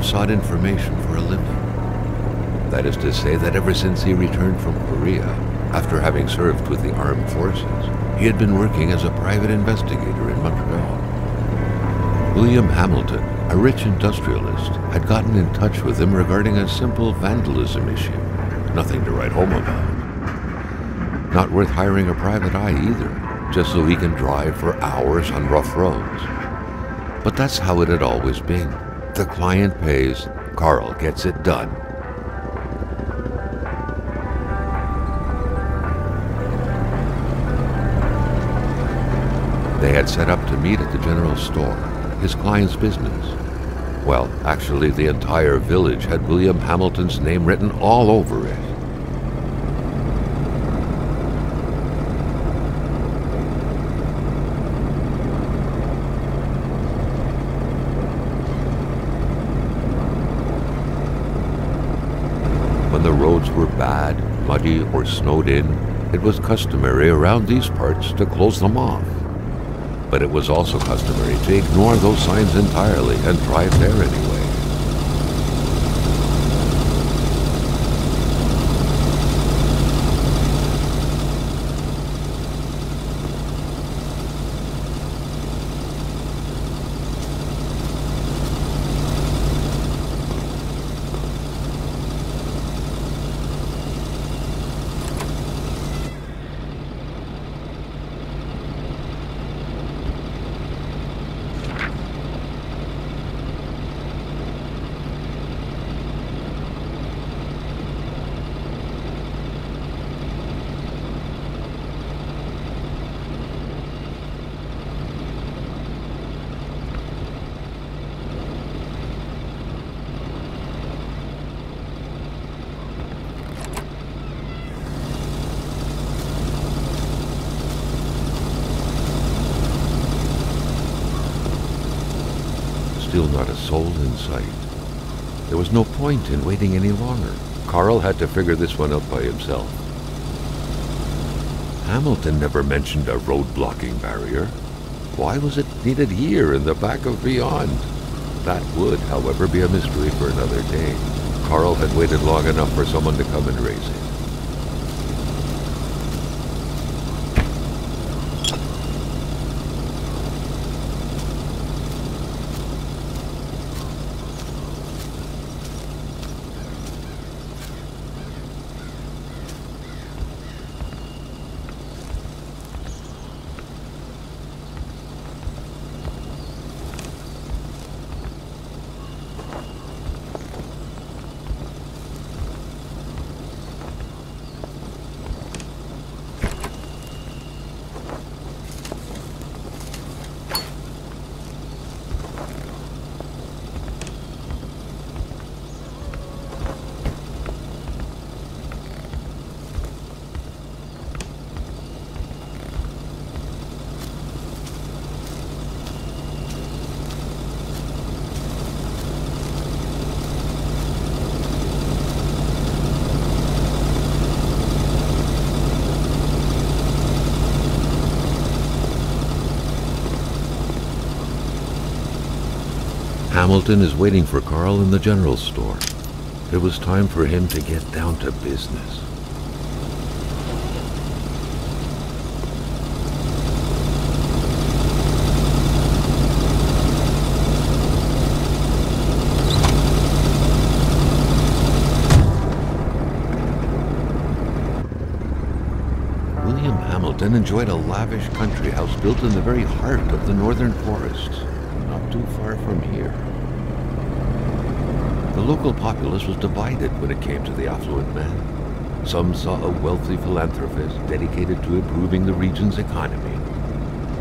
Sought information for a living. That is to say that ever since he returned from Korea, after having served with the armed forces, he had been working as a private investigator in Montreal. William Hamilton, a rich industrialist, had gotten in touch with him regarding a simple vandalism issue. Nothing to write home about. Not worth hiring a private eye either, just so he can drive for hours on rough roads. But that's how it had always been. The client pays, Carl gets it done. They had set up to meet at the general store, his client's business. Well, actually, the entire village had William Hamilton's name written all over it. When the roads were bad, or snowed in, it was customary around these parts to close them off. But it was also customary to ignore those signs entirely and drive there anyway. Still not a soul in sight. There was no point in waiting any longer. Carl had to figure this one out by himself. Hamilton never mentioned a road blocking barrier. Why was it needed here in the back of Beyond? That would, however, be a mystery for another day. Carl had waited long enough for someone to come and raise it. Hamilton is waiting for Carl in the general store. It was time for him to get down to business. William Hamilton enjoyed a lavish country house built in the very heart of the northern forests, not too far from here. The local populace was divided when it came to the affluent man. Some saw a wealthy philanthropist dedicated to improving the region's economy.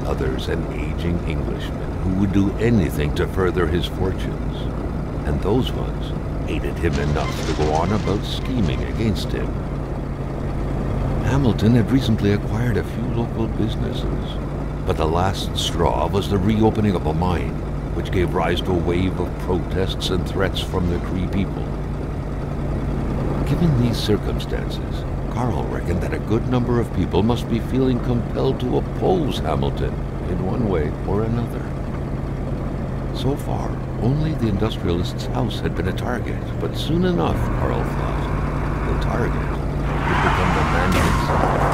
Others an aging Englishman who would do anything to further his fortunes. And those ones hated him enough to go on about scheming against him. Hamilton had recently acquired a few local businesses, but the last straw was the reopening of a mine, which gave rise to a wave of protests and threats from the Cree people. Given these circumstances, Carl reckoned that a good number of people must be feeling compelled to oppose Hamilton in one way or another. So far, only the industrialist's house had been a target, but soon enough, Carl thought, the target would become the man himself.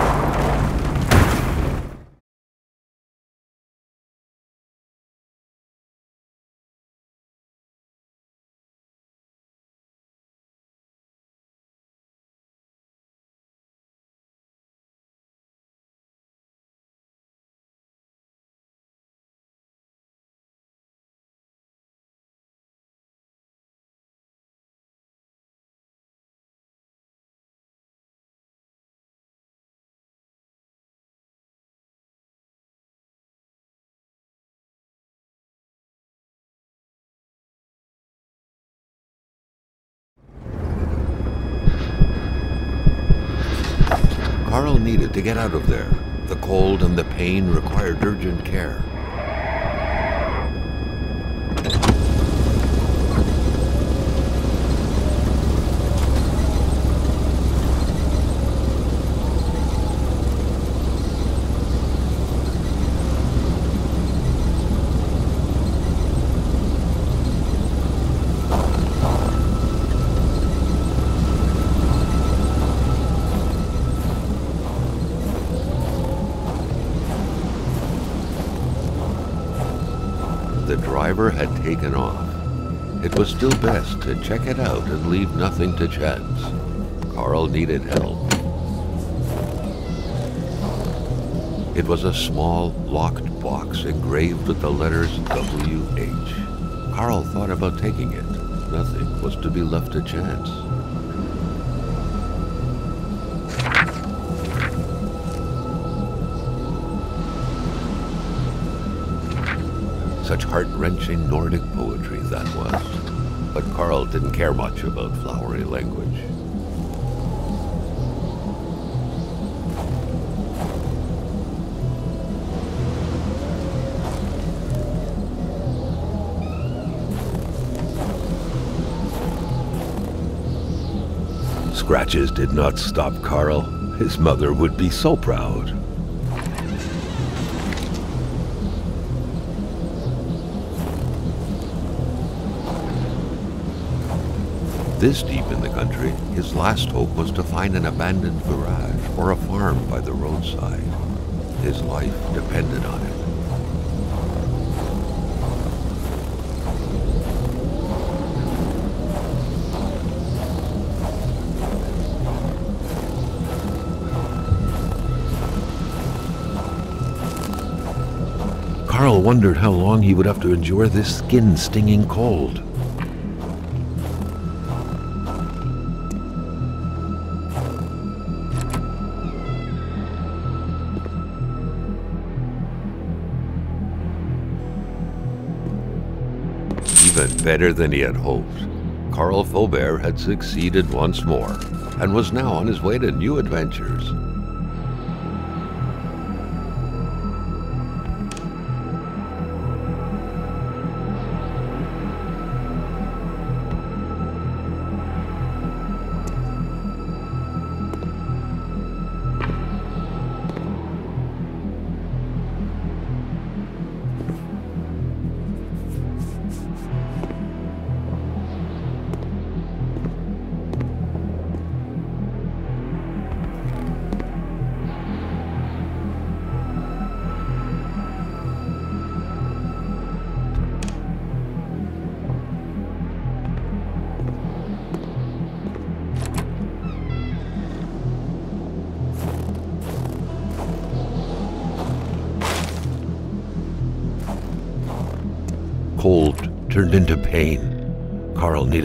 To get out of there. The cold and the pain required urgent care. Had taken off. It was still best to check it out and leave nothing to chance. Carl needed help. It was a small, locked box engraved with the letters W.H. Carl thought about taking it. Nothing was to be left to chance. Such heart-wrenching Nordic poetry that was. But Carl didn't care much about flowery language. Scratches did not stop Carl. His mother would be so proud. This deep in the country, his last hope was to find an abandoned garage or a farm by the roadside. His life depended on it. Carl wondered how long he would have to endure this skin-stinging cold. Even better than he had hoped. Carl Faubert had succeeded once more and was now on his way to new adventures.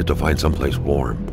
To find someplace warm.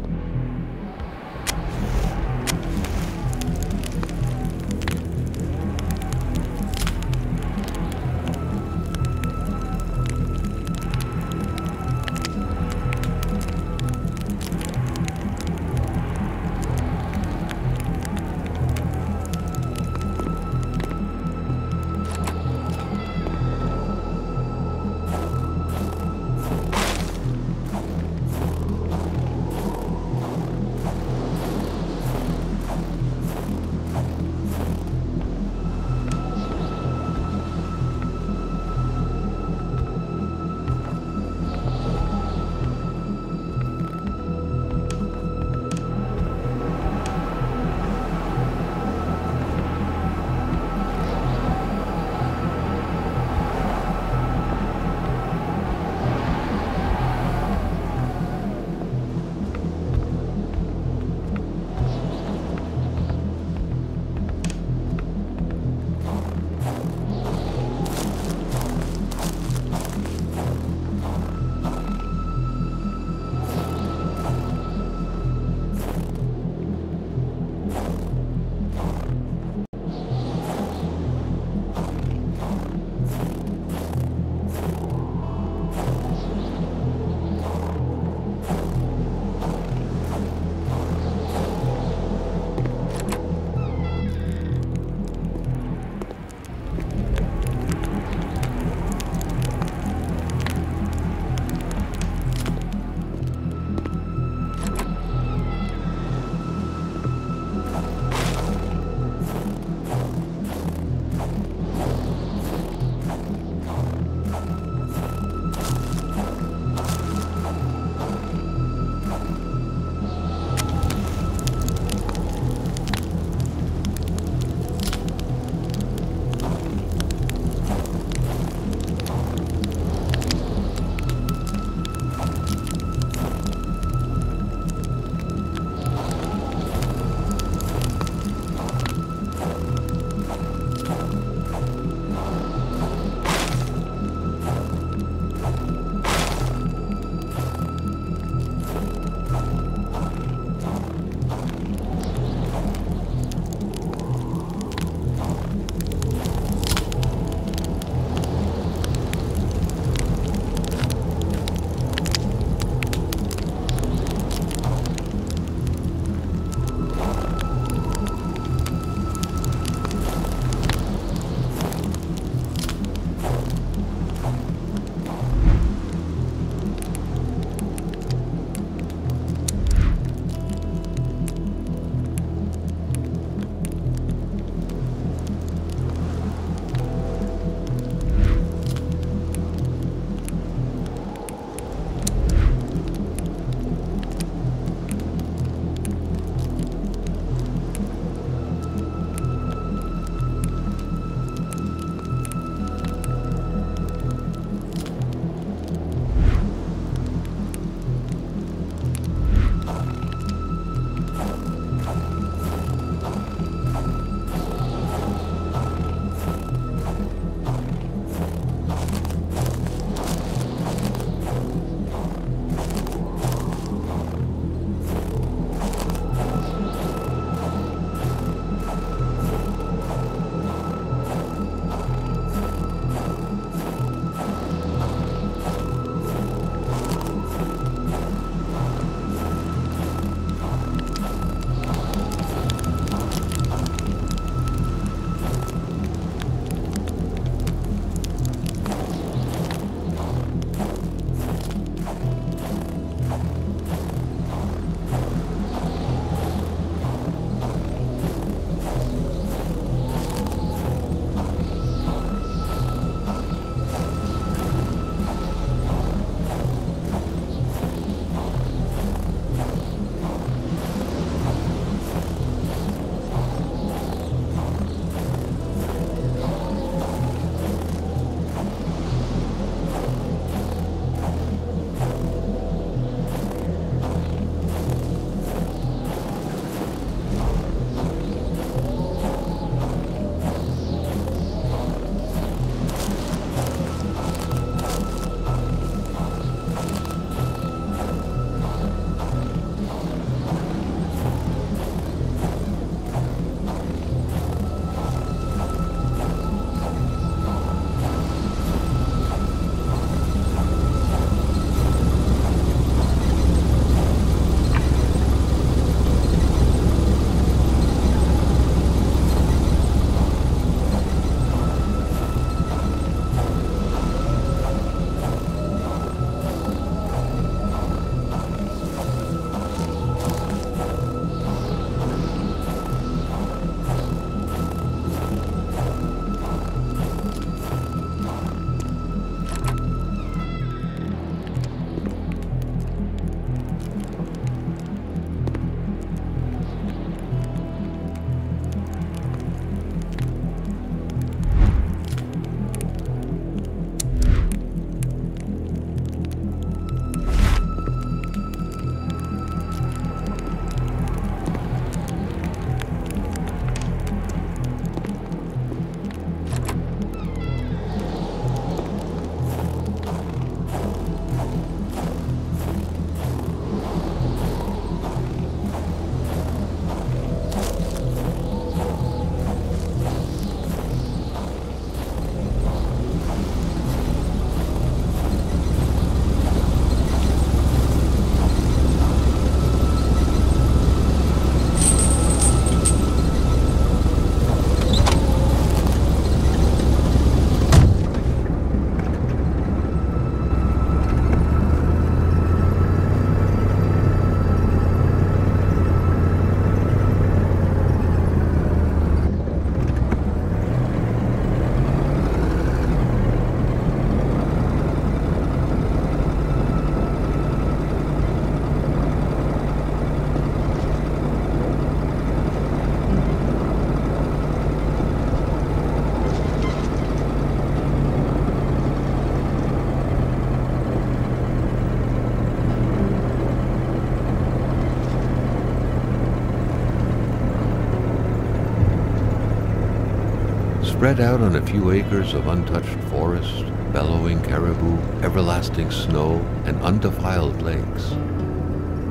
Spread out on a few acres of untouched forest, bellowing caribou, everlasting snow, and undefiled lakes.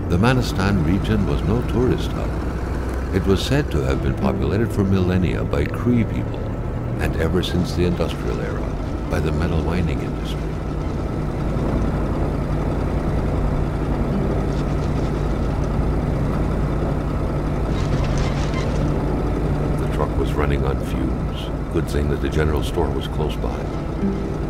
The Manistan region was no tourist hub. It was said to have been populated for millennia by Cree people, and ever since the industrial era, by the metal mining industry. The truck was running on fumes. Good thing that the general store was close by.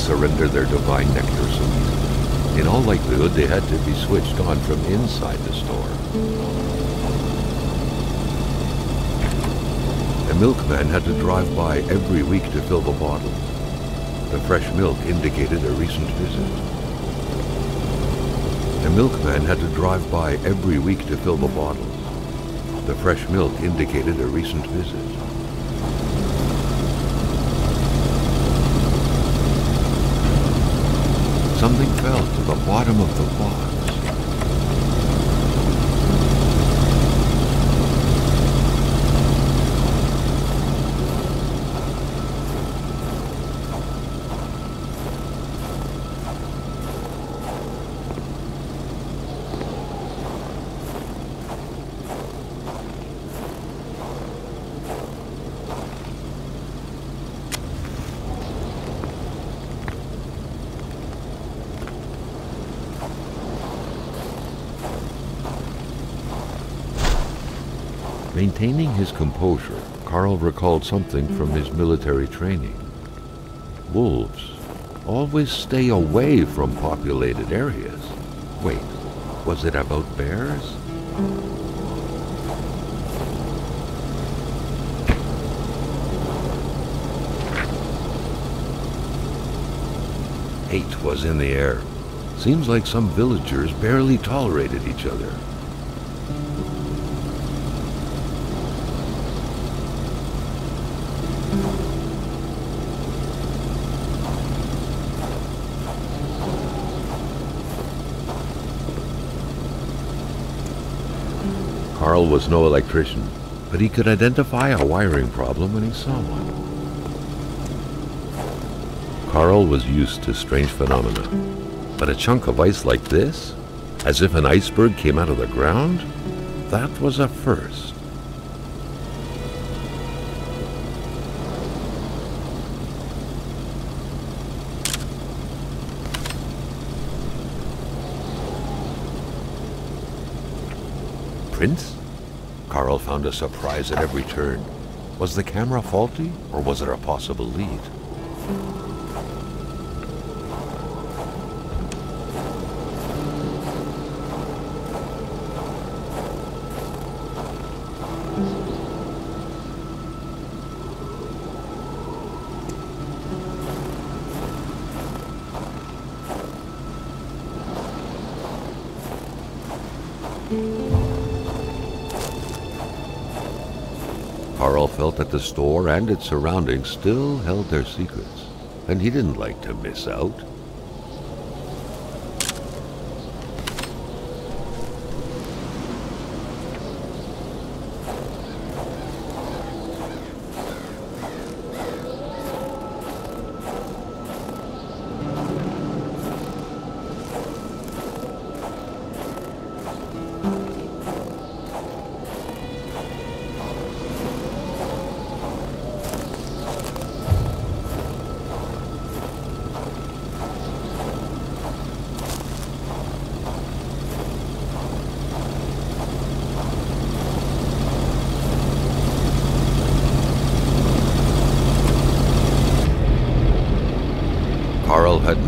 Surrender their divine nectar so easily. In all likelihood, they had to be switched on from inside the store. A milkman had to drive by every week to fill the bottles. The fresh milk indicated a recent visit. A milkman had to drive by every week to fill the bottles. The fresh milk indicated a recent visit. Something fell to the bottom of the box. His composure, Carl recalled something from his military training. Wolves always stay away from populated areas. Wait, was it about bears? Hate was in the air. Seems like some villagers barely tolerated each other. Carl was no electrician, but he could identify a wiring problem when he saw one. Carl was used to strange phenomena, but a chunk of ice like this, as if an iceberg came out of the ground, that was a first. Prince? Carl found a surprise at every turn. Was the camera faulty, or was it a possible lead? That the store and its surroundings still held their secrets, and he didn't like to miss out.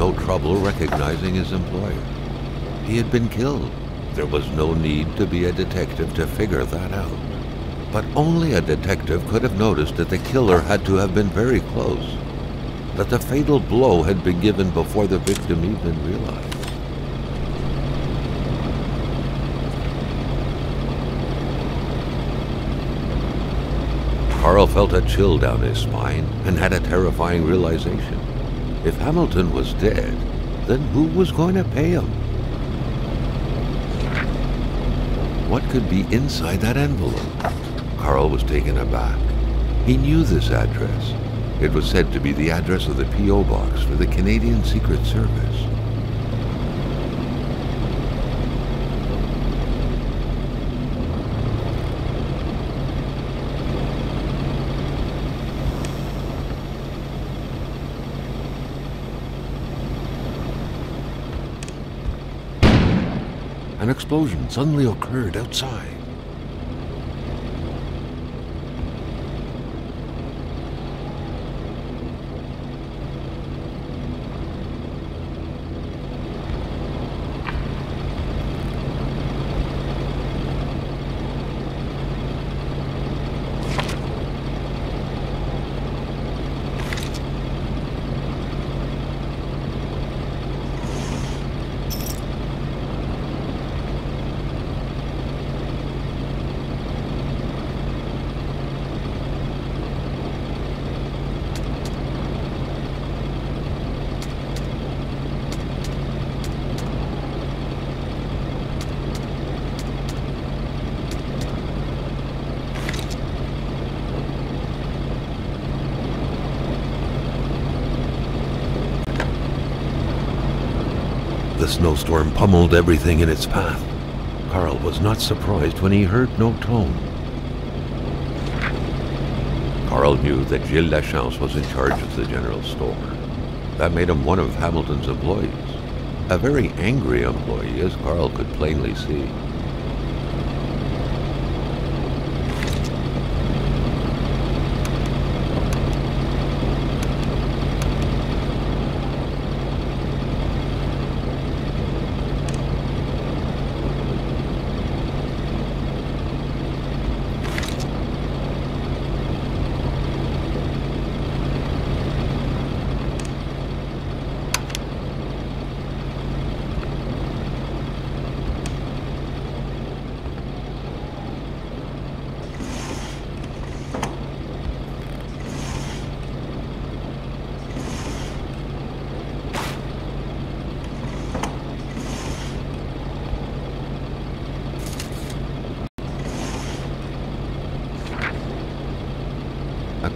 No trouble recognizing his employer. He had been killed. There was no need to be a detective to figure that out. But only a detective could have noticed that the killer had to have been very close, that the fatal blow had been given before the victim even realized. Carl felt a chill down his spine and had a terrifying realization. If Hamilton was dead, then who was going to pay him? What could be inside that envelope? Carl was taken aback. He knew this address. It was said to be the address of the P.O. box for the Canadian Secret Service. An explosion suddenly occurred outside. The snowstorm pummeled everything in its path. Carl was not surprised when he heard no tone. Carl knew that Gilles Lachance was in charge of the general store. That made him one of Hamilton's employees. A very angry employee, as Carl could plainly see.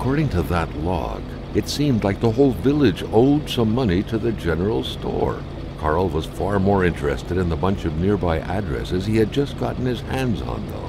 According to that log, it seemed like the whole village owed some money to the general store. Carl was far more interested in the bunch of nearby addresses he had just gotten his hands on, though.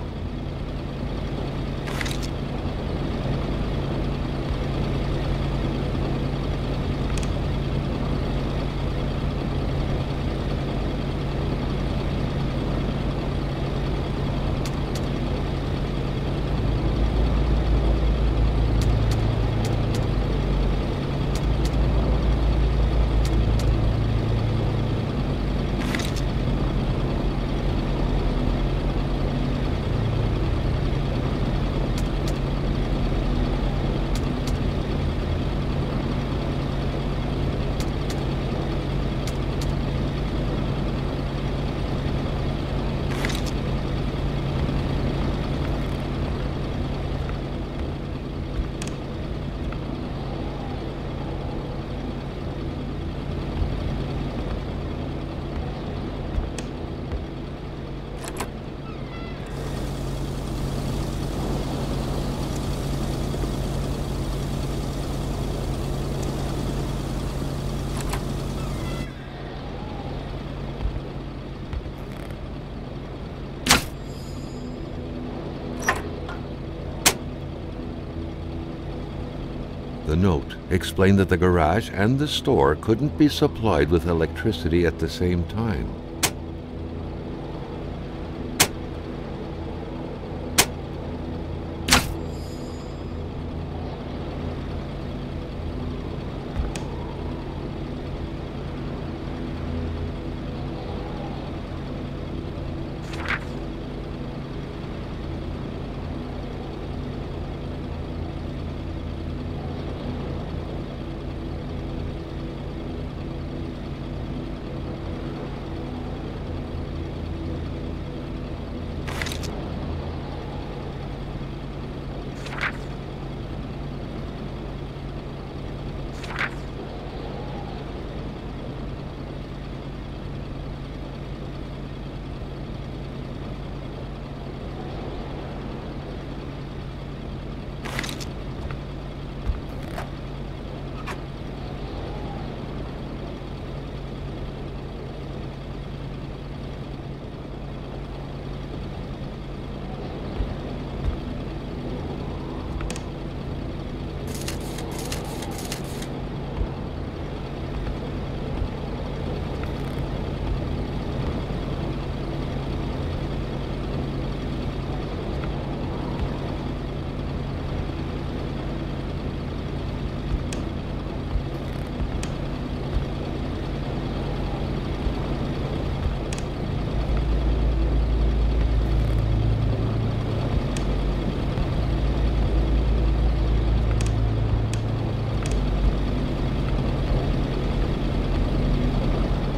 The note explained that the garage and the store couldn't be supplied with electricity at the same time.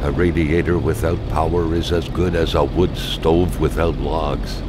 A radiator without power is as good as a wood stove without logs.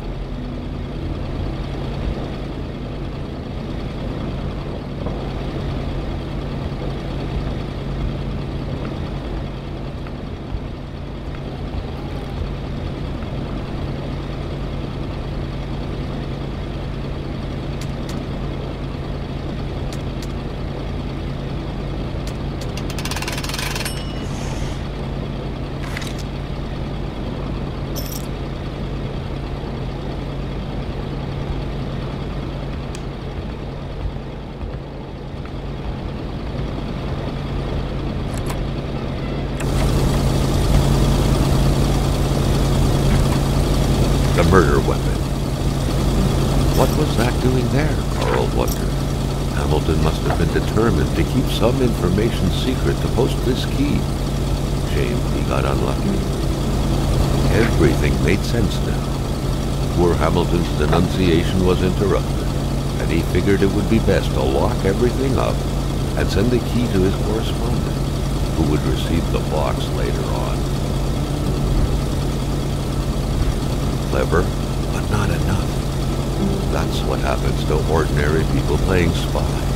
the murder weapon. What was that doing there, Carl wondered. Hamilton must have been determined to keep some information secret to post this key. Shame he got unlucky. Everything made sense now. Poor Hamilton's denunciation was interrupted, and he figured it would be best to lock everything up and send the key to his correspondent, who would receive the box later on. clever, but not enough. That's what happens to ordinary people playing spy.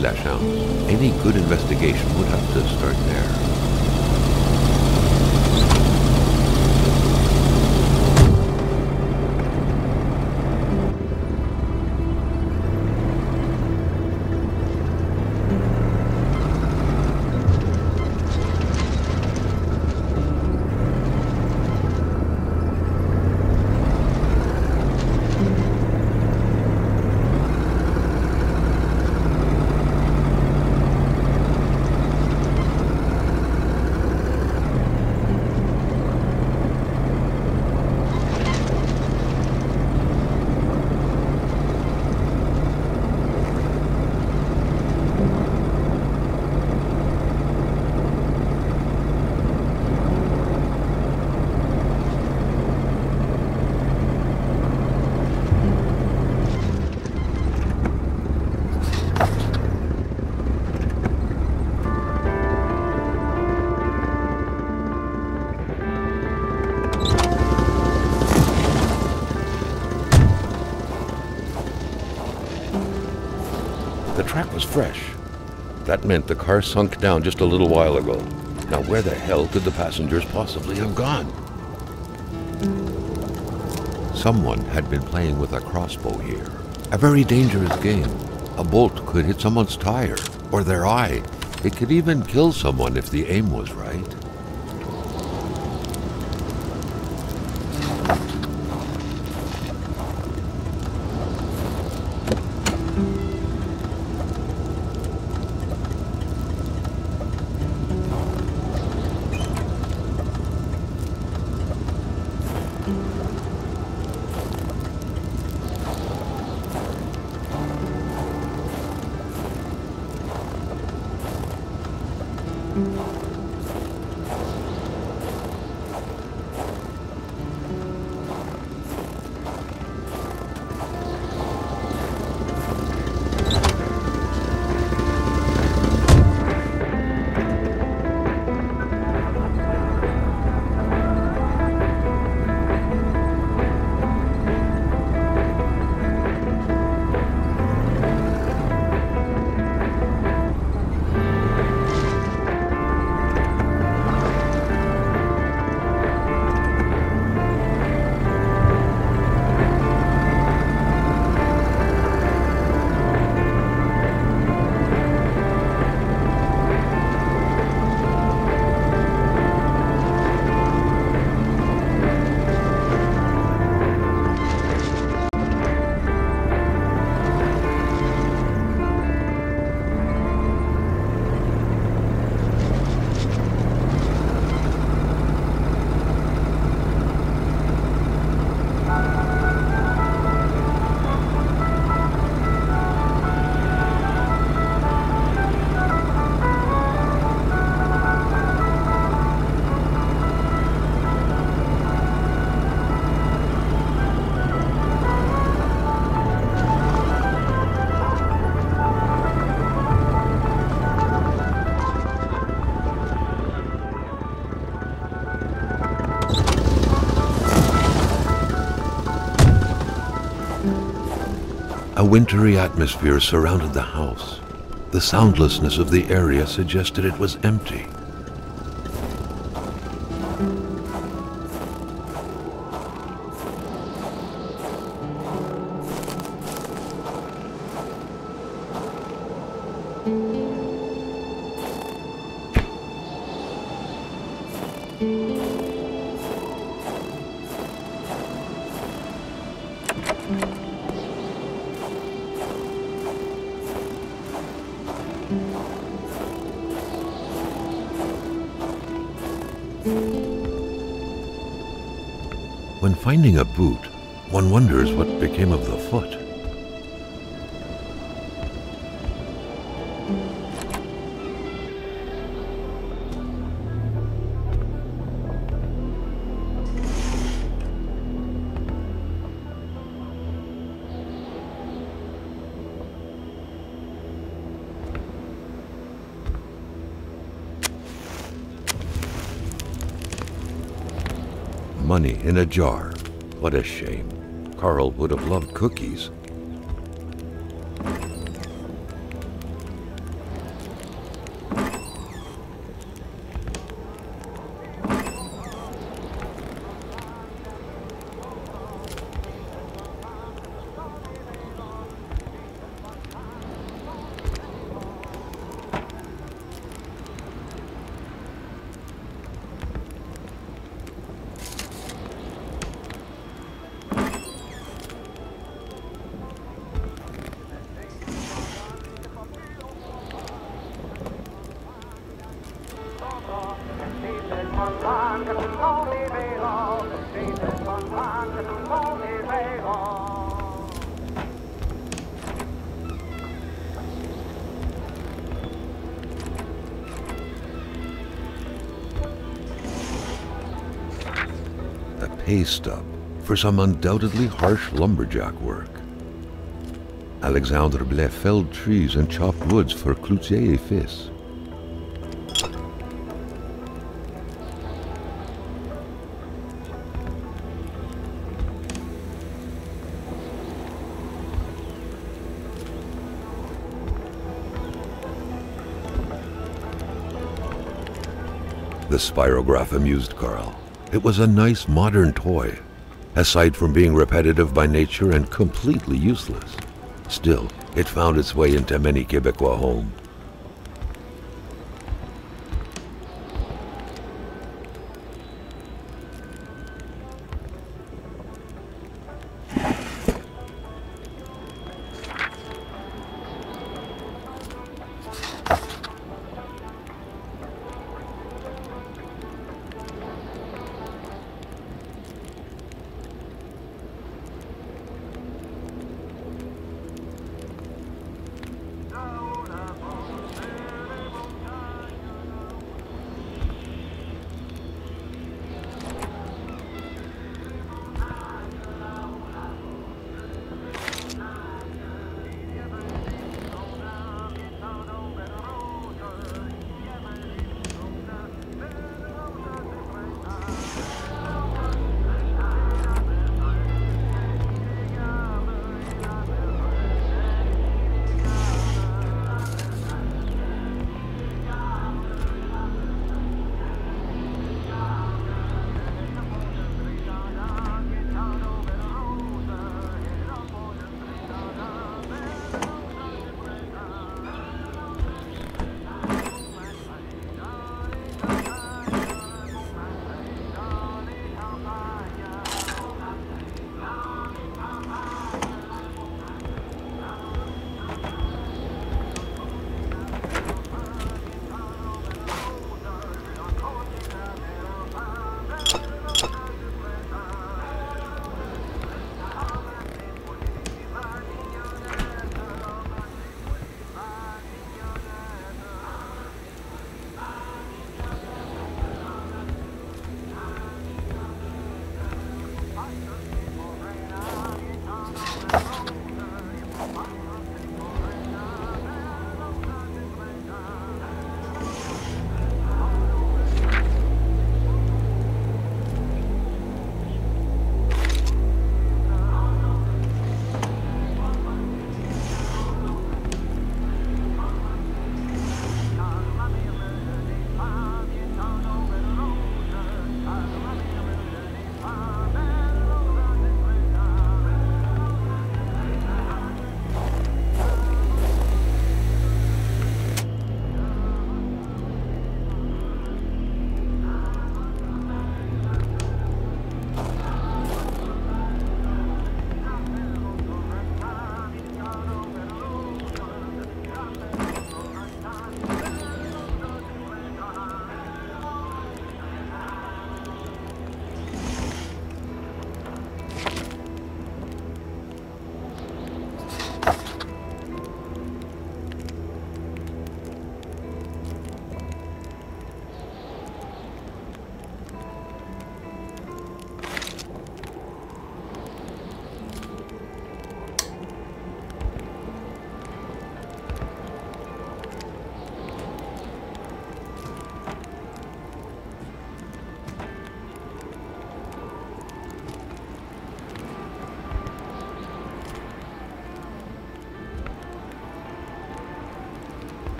Infuriated Gilles was fresh. That meant the car sunk down just a little while ago. Now where the hell could the passengers possibly have gone? Someone had been playing with a crossbow here. A very dangerous game. A bolt could hit someone's tire or their eye. It could even kill someone if the aim was right. 好。A wintry atmosphere surrounded the house. The soundlessness of the area suggested it was empty. In a jar. What a shame. Carl would have loved cookies. Pay stub for some undoubtedly harsh lumberjack work. Alexandre Blais felled trees and chopped woods for Cloutier et Fils. The spirograph amused Carl. It was a nice modern toy, aside from being repetitive by nature and completely useless. Still, it found its way into many Quebecois homes.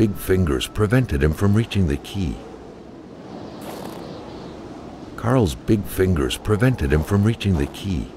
Big fingers prevented him from reaching the key. Carl's big fingers prevented him from reaching the key.